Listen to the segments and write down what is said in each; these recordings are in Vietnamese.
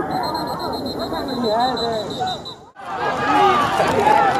Thank you.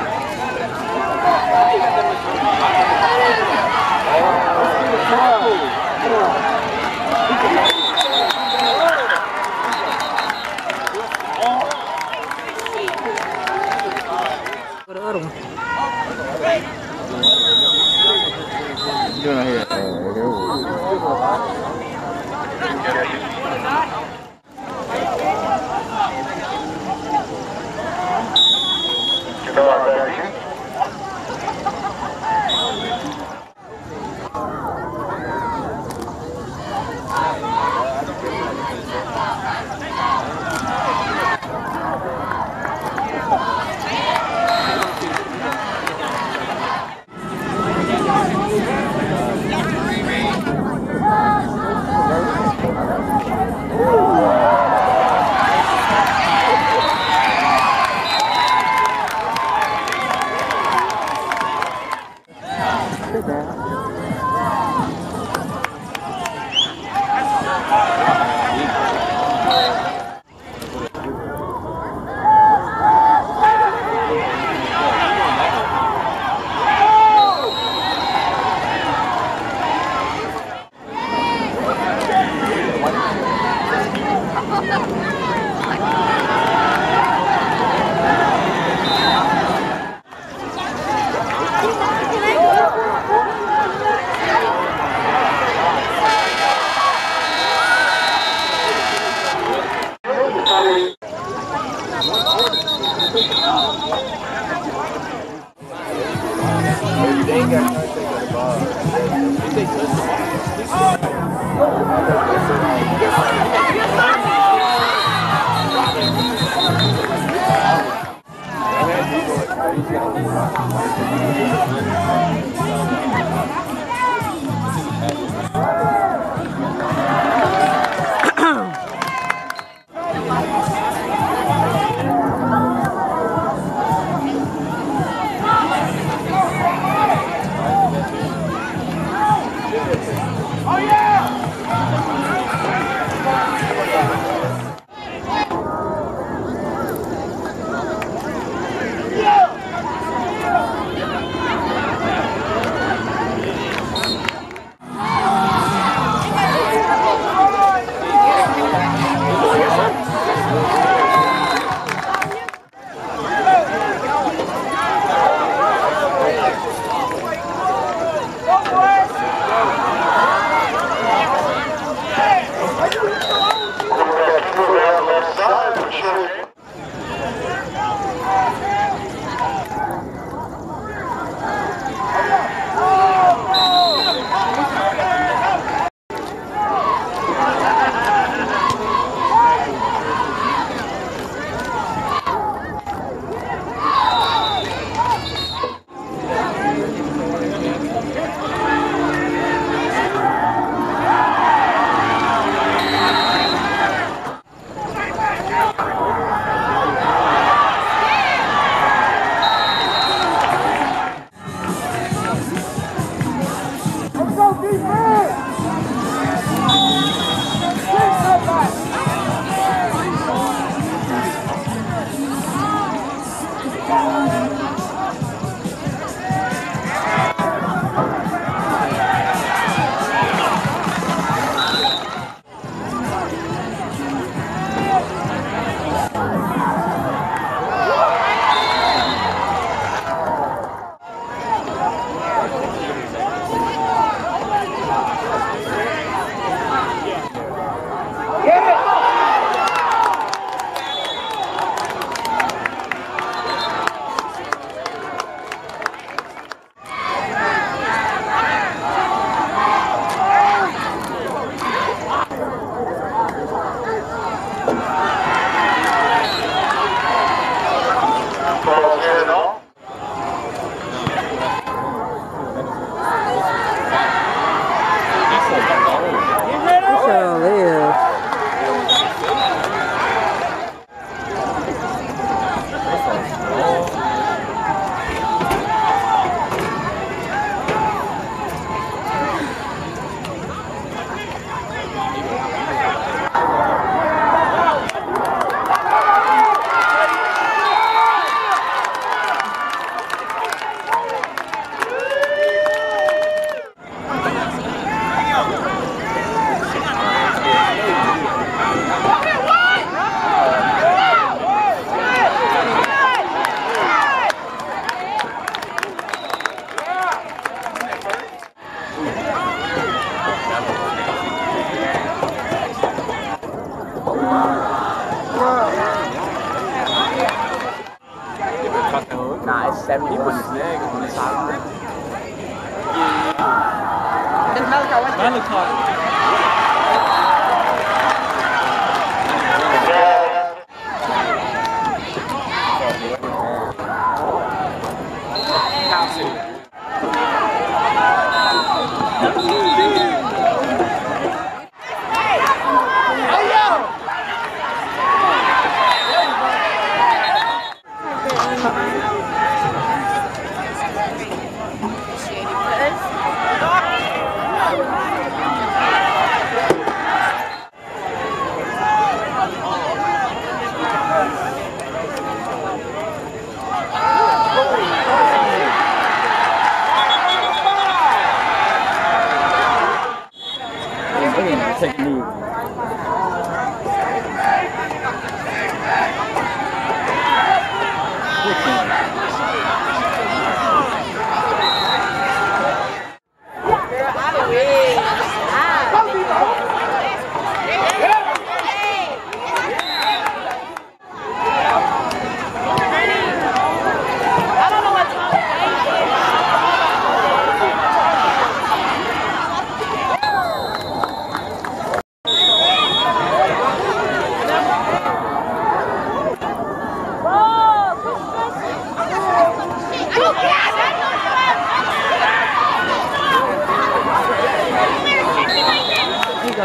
Take a knee.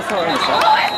Nossa, olha só.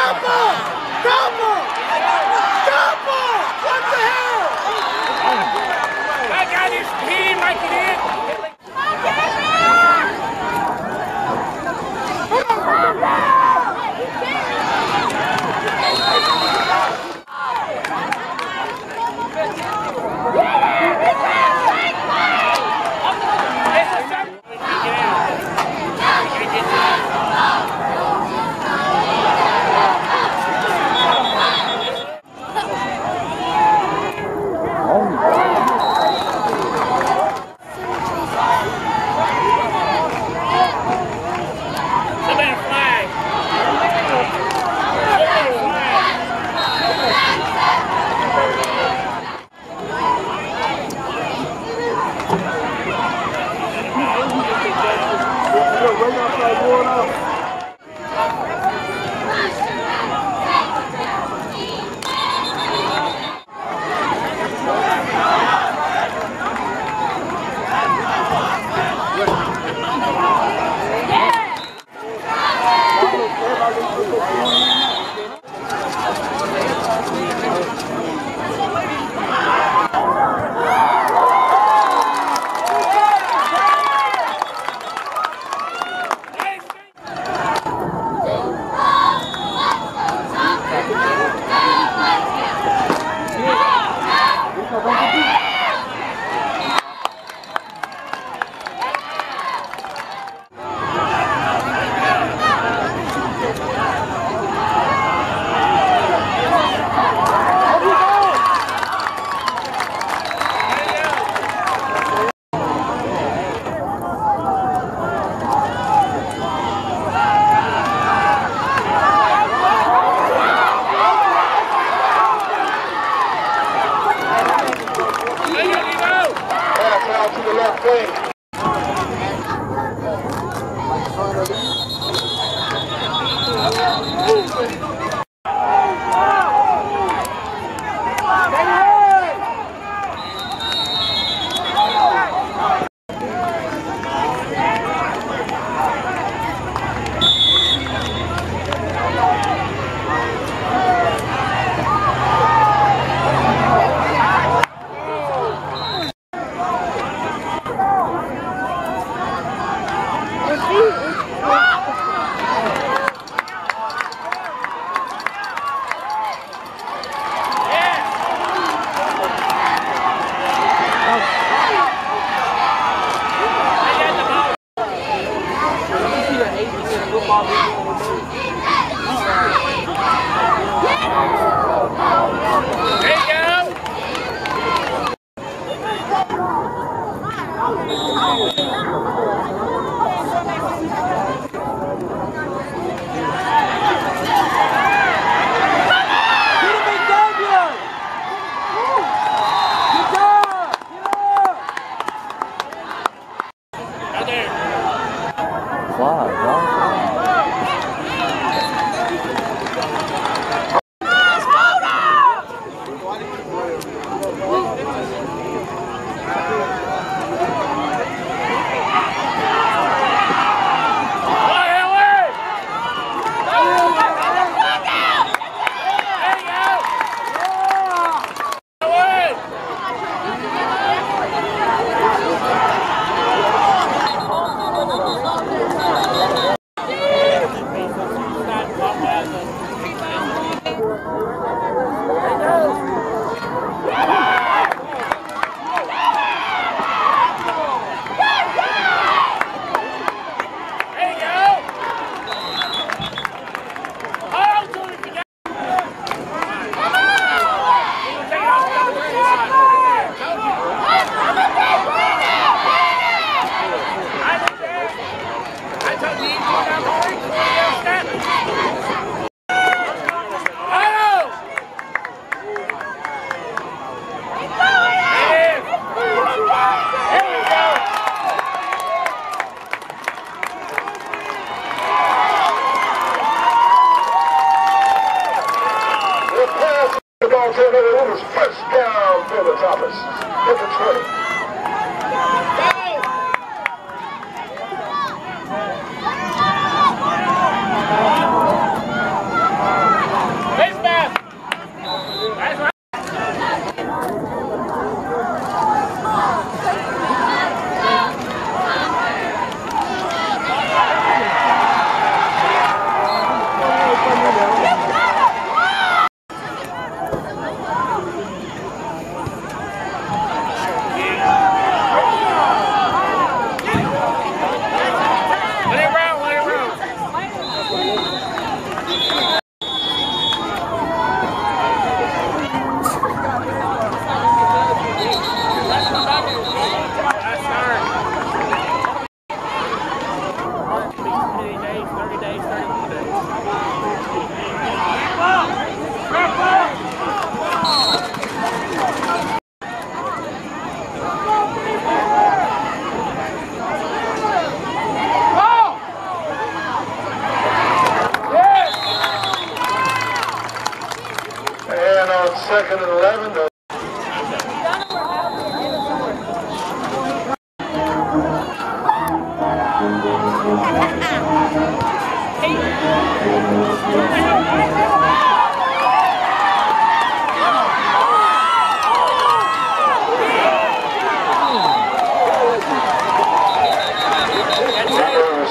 purple! please. Thank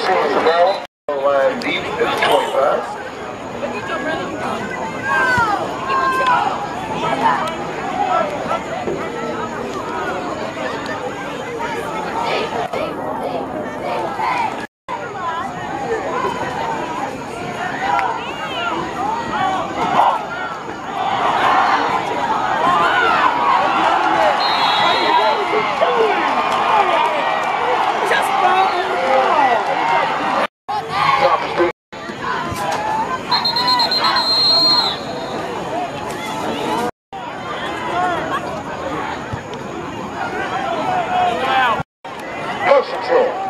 Cruz, now control.